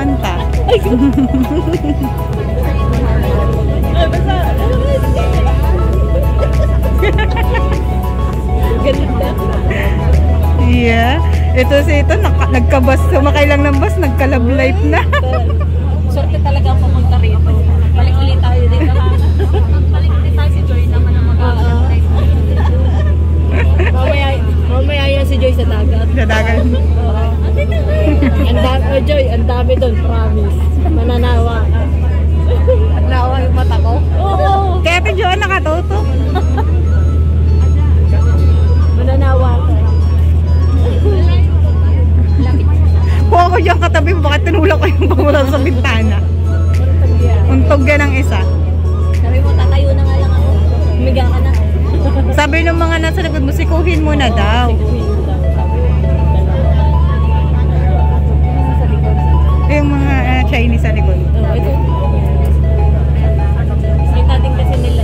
kumanta. Yeah. Ito si ito, naka, nagkabas, sumakay lang ng bus, nagka-love life na. Sorte talaga ang pumunta rito. Balik ulit tayo dito. Balik ulit tayo si Joy naman ang mag Mamaya, mamaya yan si Joy sa dagat. Sa dagat. Oo. Ang dami, oh Joy, ang dami doon, promise. Mananawa. Nawa yung mata ko? Oo. Kaya ito Joan nakatuto. Mananawa ka. Kung ako dyan katabi, bakit tinulak ko yung pangulang sa bintana? Untog yan ang isa. Sabi mo, tatayo na nga lang ako. Humiga ka na. Sabi ng mga nasa likod mo, sikuhin mo na daw. Yung Chinese sa likod. Oh, ito. Kita din kasi nila.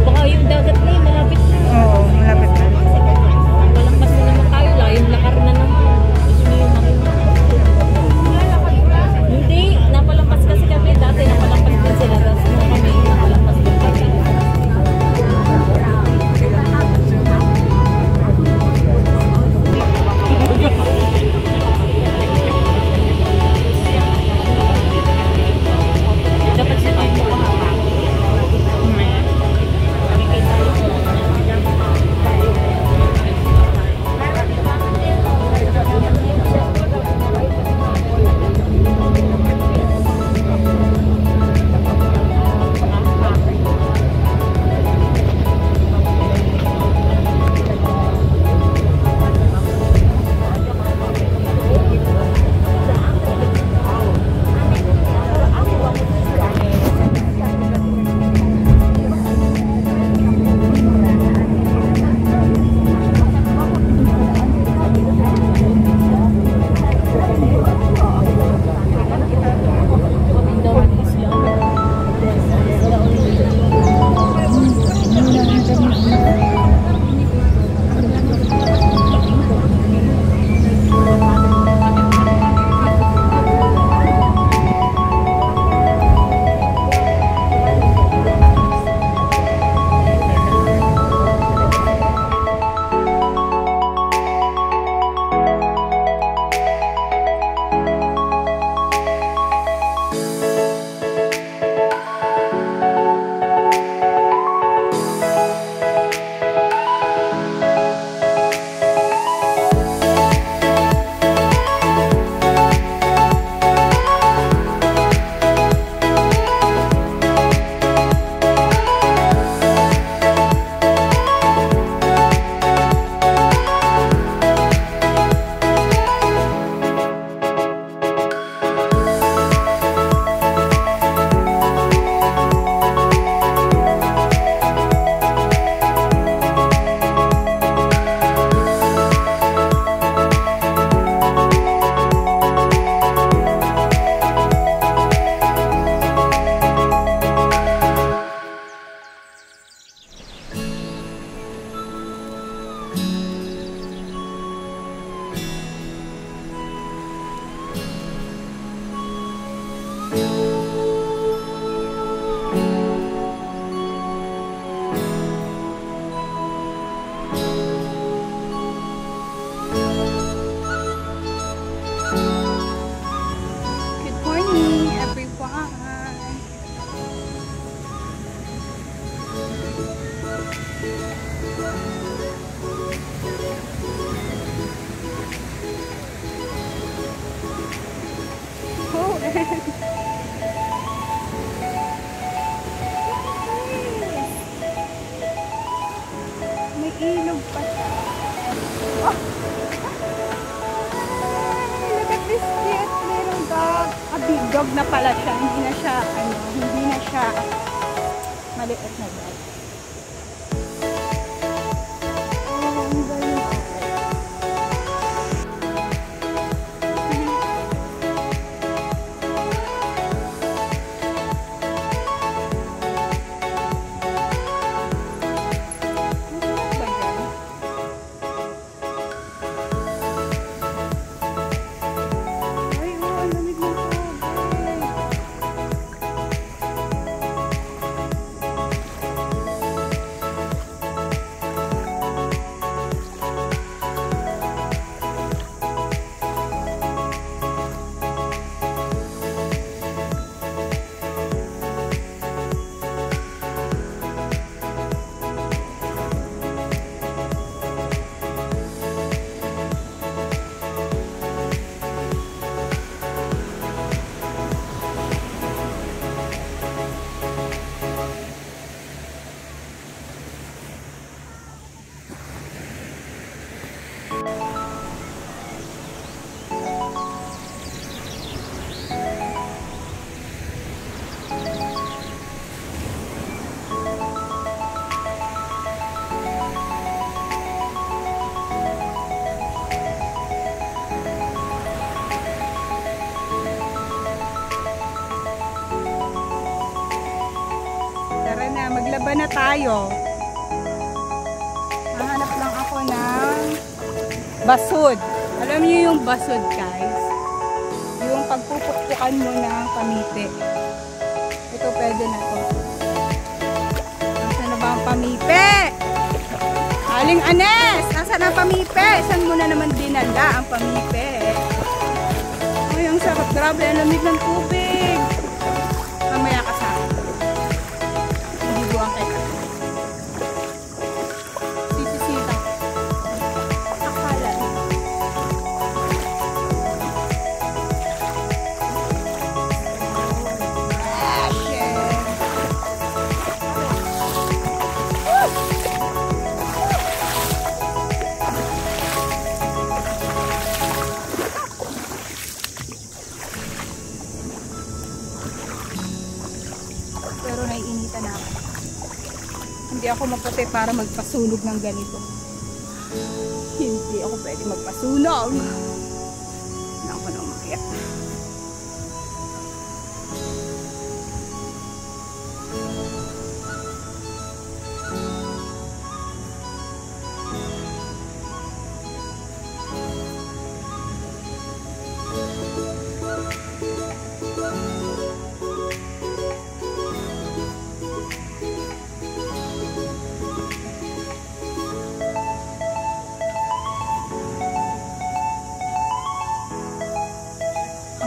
Baka yung dagat na yun, malapit na. Oo, malapit May pa siya. Oh! Ay, look at this cat. Merong na pala siya. Hindi na siya, ano, hindi na siya maliit na dog. Maglaban na tayo. Nahanap lang ako ng basud. Alam niyo yung basud, guys? Yung pagpupukpukan mo ng pamite. Ito pwede na to. Nasaan na ba ang pamipe? Aling Anes! Nasaan ang pamipe? Saan mo na naman dinala ang pamipe? Ay, ang sarap. Grabe, ang lamig ng tubig. Ako maputi para magpasunog ng ganito. Hindi ako pwede magpasunog.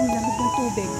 ang lamig ng tubig.